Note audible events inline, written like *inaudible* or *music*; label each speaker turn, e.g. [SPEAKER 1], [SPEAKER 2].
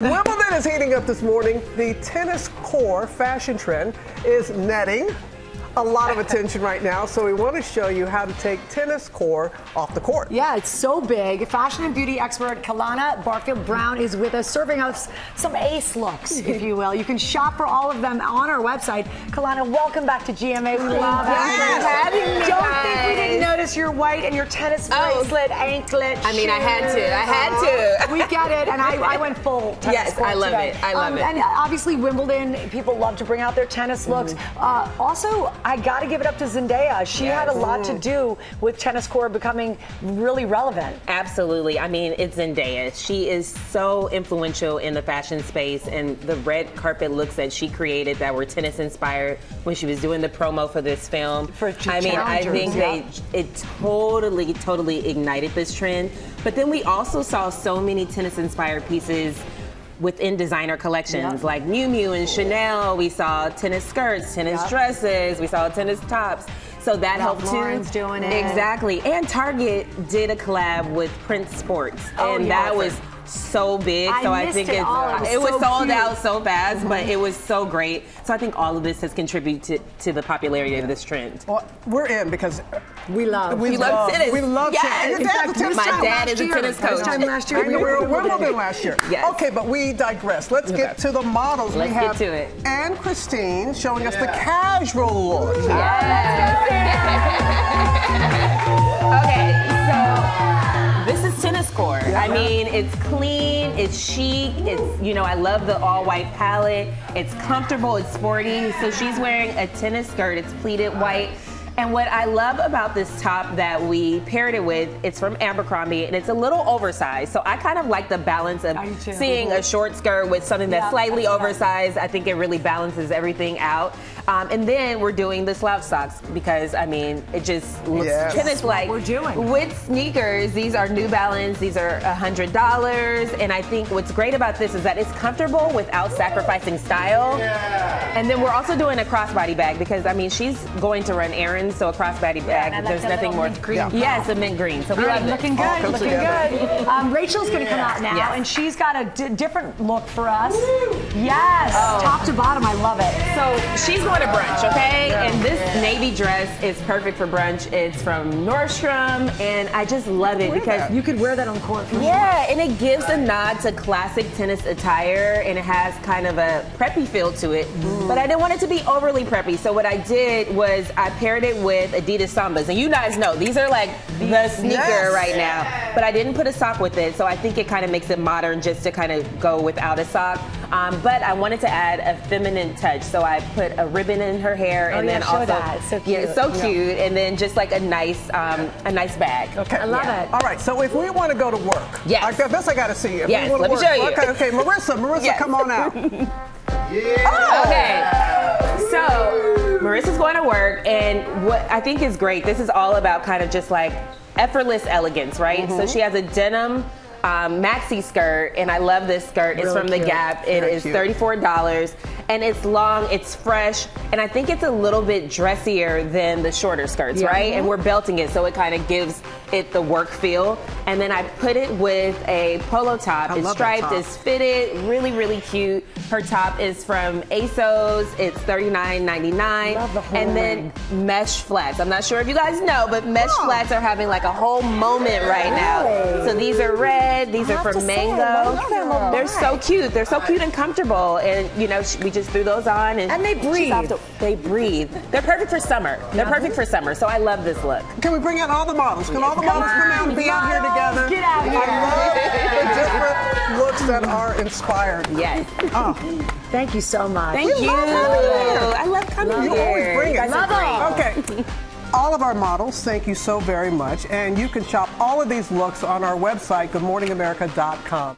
[SPEAKER 1] Wimbledon is heating up this morning. The tennis core fashion trend is netting. A lot of attention right now, so we want to show you how to take tennis core off the court.
[SPEAKER 2] Yeah, it's so big. Fashion and beauty expert Kahlana Barfield Brown is with us, serving us some ace looks, if you will. You can shop for all of them on our website. Kahlana, welcome back to GMA. We love
[SPEAKER 3] having me,
[SPEAKER 2] Don't
[SPEAKER 3] guys.
[SPEAKER 2] think we didn't notice your white and your tennis bracelet,
[SPEAKER 3] Oh.
[SPEAKER 2] bracelet, anklet.
[SPEAKER 3] I mean, I had to. I had to. *laughs*
[SPEAKER 2] We get it, and I, I went full tennis
[SPEAKER 3] Yes,
[SPEAKER 2] court
[SPEAKER 3] I love
[SPEAKER 2] today.
[SPEAKER 3] it. I love it.
[SPEAKER 2] And obviously, Wimbledon, people love to bring out their tennis looks.
[SPEAKER 3] Mm-hmm.
[SPEAKER 2] Uh, also, I got to give it up to Zendaya. She had a lot to do with tennis court becoming really relevant.
[SPEAKER 3] Absolutely. I mean, it's Zendaya. She is so influential in the fashion space, and the red carpet looks that she created that were tennis inspired when she was doing the promo for this film.
[SPEAKER 2] For
[SPEAKER 3] I mean, I think
[SPEAKER 2] yeah.
[SPEAKER 3] they it totally, totally ignited this trend. But then we also saw so many tennis inspired pieces within designer collections
[SPEAKER 2] Yep.
[SPEAKER 3] like Miu Miu and Chanel. We saw tennis skirts, tennis
[SPEAKER 2] Yep.
[SPEAKER 3] dresses, we saw tennis tops. So that
[SPEAKER 2] Ralph
[SPEAKER 3] helped too.
[SPEAKER 2] Doing it.
[SPEAKER 3] Exactly. And Target did a collab with Prince Sports,
[SPEAKER 2] Oh,
[SPEAKER 3] and
[SPEAKER 2] yeah.
[SPEAKER 3] that was so big.
[SPEAKER 2] I
[SPEAKER 3] so I think
[SPEAKER 2] it
[SPEAKER 3] it's
[SPEAKER 2] all. It was
[SPEAKER 3] it was
[SPEAKER 2] so
[SPEAKER 3] sold
[SPEAKER 2] cute. Mm-hmm.
[SPEAKER 3] out so fast, but it was so great. So I think all of this has contributed to, to the popularity of this trend.
[SPEAKER 1] Well, we're in because
[SPEAKER 2] We love.
[SPEAKER 1] we
[SPEAKER 3] You love tennis.
[SPEAKER 1] We love
[SPEAKER 3] Yes.
[SPEAKER 1] tennis. Your
[SPEAKER 3] In
[SPEAKER 2] fact,
[SPEAKER 1] a tennis
[SPEAKER 3] my
[SPEAKER 1] coach.
[SPEAKER 3] dad is a tennis
[SPEAKER 2] This
[SPEAKER 3] coach.
[SPEAKER 2] time last year,
[SPEAKER 1] we were at
[SPEAKER 2] Wimbledon. *laughs*
[SPEAKER 1] Wimbledon last year.
[SPEAKER 3] Yes.
[SPEAKER 1] Okay, but we digress. Let's get to the models.
[SPEAKER 3] Let's
[SPEAKER 1] we
[SPEAKER 3] get
[SPEAKER 1] have
[SPEAKER 3] to it.
[SPEAKER 1] Anne Christine showing us the casual look. Yes. *laughs*
[SPEAKER 3] Okay, so this is tennis core. I mean, it's clean, it's chic, it's, you know, I love the all white palette. It's comfortable, it's sporty. So she's wearing a tennis skirt, it's pleated white. And what I love about this top that we paired it with, it's from Abercrombie and it's a little oversized. So I kind of like the balance of
[SPEAKER 2] I do too.
[SPEAKER 3] seeing a short skirt with something that's
[SPEAKER 2] Yeah,
[SPEAKER 3] slightly
[SPEAKER 2] that's right.
[SPEAKER 3] oversized. I think it really balances everything out. Um, and then we're doing the slouch socks because I mean, it just looks
[SPEAKER 1] Yes.
[SPEAKER 3] tennis like
[SPEAKER 2] we're doing.
[SPEAKER 3] with sneakers, these are New Balance. These are hundred dollars, and I think what's great about this is that it's comfortable without sacrificing style. And then we're also doing a crossbody bag because I mean she's going to run errands, so a crossbody bag.
[SPEAKER 2] I like
[SPEAKER 3] there's
[SPEAKER 2] the
[SPEAKER 3] nothing more.
[SPEAKER 2] green
[SPEAKER 1] Yeah.
[SPEAKER 3] Yes, a mint green. So we
[SPEAKER 2] right,
[SPEAKER 3] love
[SPEAKER 2] looking good, looking
[SPEAKER 1] together.
[SPEAKER 2] good. *laughs* Um, Rachel's going to come out now,
[SPEAKER 3] Yes.
[SPEAKER 2] and she's got a different look for us. Yes,
[SPEAKER 3] Oh.
[SPEAKER 2] top to bottom, I love it.
[SPEAKER 3] So she's going to brunch, okay? And this navy dress is perfect for brunch. It's from Nordstrom, and I just love it because
[SPEAKER 1] that.
[SPEAKER 2] You could wear that on court for sure.
[SPEAKER 3] Yeah, and it gives a nod to classic tennis attire, and it has kind of a preppy feel to it. But I didn't want it to be overly preppy, so what I did was I paired it with Adidas Sambas, and you guys know these are like the sneaker
[SPEAKER 1] Yes.
[SPEAKER 3] right now. But I didn't put a sock with it, so I think it kind of makes it modern just to kind of go without a sock. Um, but I wanted to add a feminine touch, so I put a ribbon in her hair,
[SPEAKER 2] Oh,
[SPEAKER 3] and
[SPEAKER 2] yeah,
[SPEAKER 3] then also
[SPEAKER 2] that. So
[SPEAKER 3] yeah,
[SPEAKER 2] cute.
[SPEAKER 3] so cute, and then just like a nice, um, a nice bag.
[SPEAKER 1] Okay.
[SPEAKER 2] I love
[SPEAKER 3] Yeah.
[SPEAKER 2] it.
[SPEAKER 1] All right, so if we want to go to work,
[SPEAKER 3] Yes.
[SPEAKER 1] I guess I got to see you. If
[SPEAKER 3] Yes, let me show you.
[SPEAKER 1] Okay, okay, Marissa, Marissa,
[SPEAKER 3] Yes.
[SPEAKER 1] come on out. *laughs*
[SPEAKER 3] Okay. Marissa's going to work, and what I think is great, this is all about kind of just like effortless elegance, right? So she has a denim um, maxi skirt, and I love this skirt. It's
[SPEAKER 2] Really
[SPEAKER 3] from the. Gap. It
[SPEAKER 1] Very
[SPEAKER 3] is
[SPEAKER 1] cute.
[SPEAKER 3] $34, and it's long, it's fresh, and I think it's a little bit dressier than the shorter skirts,
[SPEAKER 2] Yeah.
[SPEAKER 3] right? And we're belting it, so it kind of gives it the work feel. And then I put it with a polo top.
[SPEAKER 1] I
[SPEAKER 3] it's striped,
[SPEAKER 1] top.
[SPEAKER 3] it's fitted, really, really cute. Her top is from ASOS. It's $39.99.
[SPEAKER 2] Love the whole
[SPEAKER 3] and then mesh flats. I'm not sure if you guys know, but mesh
[SPEAKER 1] Oh.
[SPEAKER 3] flats are having like a whole moment right now. So these are red. These
[SPEAKER 2] I
[SPEAKER 3] are from
[SPEAKER 2] say,
[SPEAKER 3] Mango.
[SPEAKER 2] them
[SPEAKER 3] They're so cute. They're so cute and comfortable. And you know, we just threw those on, and
[SPEAKER 2] And they breathe.
[SPEAKER 3] to- they breathe. They're perfect for summer. They're perfect for summer. So I love this look.
[SPEAKER 1] Can we bring out all the models? Can all the models come out and be out here together?
[SPEAKER 2] get out here.
[SPEAKER 1] I love the different looks that are inspired.
[SPEAKER 3] Yes.
[SPEAKER 1] Oh,
[SPEAKER 2] Thank you so much.
[SPEAKER 3] Thank you.
[SPEAKER 1] love coming here.
[SPEAKER 3] I love coming
[SPEAKER 1] you
[SPEAKER 3] here.
[SPEAKER 1] always bring
[SPEAKER 3] You
[SPEAKER 1] it.
[SPEAKER 2] Love
[SPEAKER 3] great.
[SPEAKER 2] them.
[SPEAKER 1] Okay. All of our models, thank you so very much. And you can shop all of these looks on our website, goodmorningamerica.com.